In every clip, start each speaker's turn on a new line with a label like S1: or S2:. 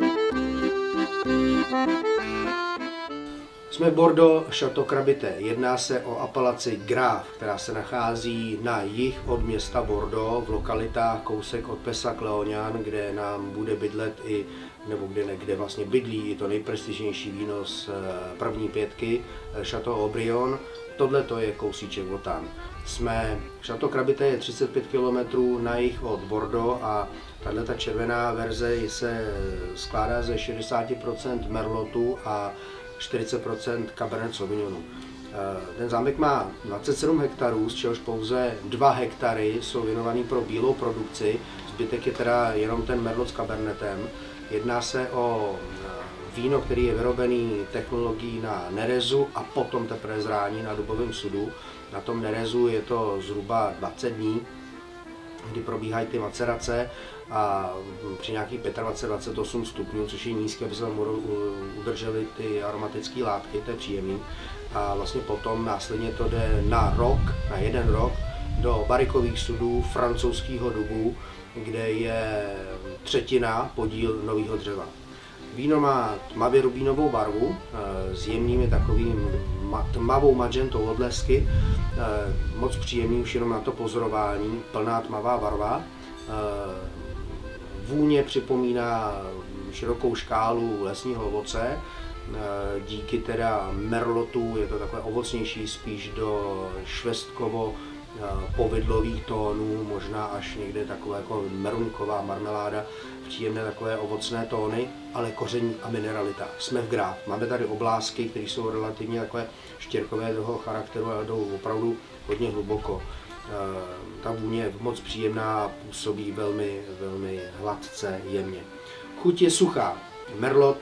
S1: Thank you. Jsme Bordeaux Chateau Krabité. Jedná se o apelaci Graf, která se nachází na jih od města Bordeaux v lokalitách kousek od Pesa Leonian, kde nám bude bydlet i, nebo kde, ne, kde vlastně bydlí i to nejprestižnější víno z eh, první pětky, eh, Chateau Aubryon. Tohle to je kousíček tam. Jsme, Chateau Krabité je 35 km na jih od Bordeaux a tahle ta červená verze se skládá ze 60% merlotu a 40% Cabernet Sauvignonu. Eh, ten zámek má 27 hektarů, z čehož pouze 2 hektary jsou věnovaný pro bílou produkci, zbytek je teda jenom ten Merlot s Cabernetem. Jedná se o eh, víno, který je vyrobený technologií na nerezu a potom teprve zrání na dubovém sudu. Na tom nerezu je to zhruba 20 dní, kdy probíhají ty macerace a při nějakých 25-28 stupňů, což je nízké, aby se tam udržely ty aromatické látky, to je příjemný. A vlastně potom následně to jde na rok, na jeden rok, do barikových sudů francouzského dubu, kde je třetina podíl nového dřeva. Víno má tmavě rubínovou barvu eh, s jemnými takovým tmavou magentou odlesky, eh, moc příjemný už jenom na to pozorování, plná tmavá barva. Eh, vůně připomíná širokou škálu lesního ovoce, díky teda merlotu je to takové ovocnější spíš do švestkovo povidlových tónů, možná až někde takové jako merunková marmeláda, příjemné takové ovocné tóny, ale koření a mineralita. Jsme v grát. Máme tady oblásky, které jsou relativně takové štěrkové toho charakteru, ale jdou opravdu hodně hluboko. Ta vůně je moc příjemná, působí velmi, velmi hladce, jemně. Chuť je suchá. Merlot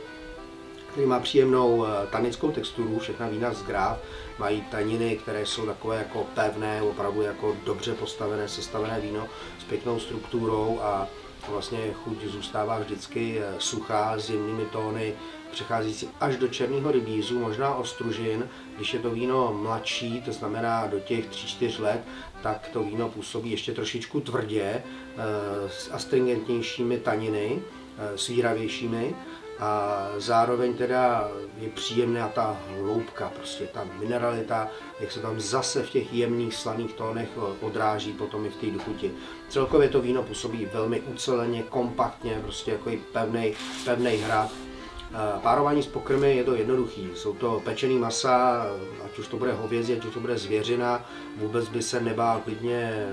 S1: který má příjemnou eh, tanickou texturu, všechna vína z Graf mají taniny, které jsou takové jako pevné, opravdu jako dobře postavené, sestavené víno s pěknou strukturou a vlastně chuť zůstává vždycky eh, suchá s jemnými tóny, přecházící až do černého rybízu, možná ostružin. Když je to víno mladší, to znamená do těch 3-4 let, tak to víno působí ještě trošičku tvrdě eh, s astringentnějšími taniny, svíravějšími a zároveň teda je příjemná ta hloubka, prostě ta mineralita, jak se tam zase v těch jemných slaných tónech odráží potom i v té duchuti. Celkově to víno působí velmi uceleně, kompaktně, prostě jako pevný, pevný hrad. Párování s pokrmy je to jednoduchý. Jsou to pečený masa, ať už to bude hovězí, ať už to bude zvěřina. Vůbec by se nebál klidně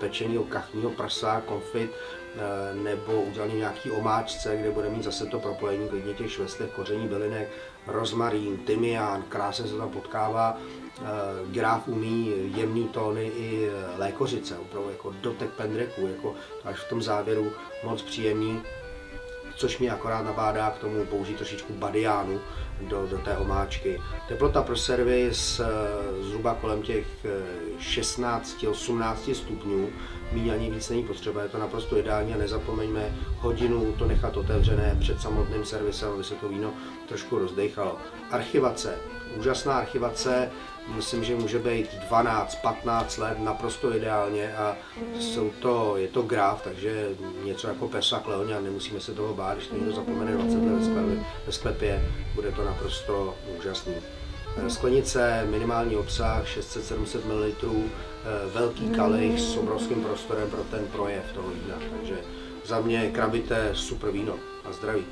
S1: pečeného kachního prasa, konfit, Eh, nebo udělaný nějaký omáčce, kde bude mít zase to propojení klidně těch švestek, koření bylinek, rozmarín, tymián, krásně se tam potkává. Eh, Graf umí jemný tóny i lékořice, opravdu jako dotek pendreku, jako až v tom závěru moc příjemný což mě akorát nabádá k tomu použít trošičku badiánu do, do té omáčky. Teplota pro servis eh, zhruba kolem těch 16-18 stupňů méně ani víc není potřeba, je to naprosto ideální a nezapomeňme hodinu to nechat otevřené před samotným servisem, aby se to víno trošku rozdechalo. Archivace, úžasná archivace, myslím, že může být 12-15 let naprosto ideálně a jsou to, je to graf, takže něco jako Persa Kleonia, nemusíme se toho bát, když to někdo zapomene 20 let ve sklepě, bude to naprosto úžasný. Sklenice, minimální obsah 600-700 ml, eh, velký kalich s obrovským prostorem pro ten projev toho vína. Takže za mě krabité super víno a zdraví.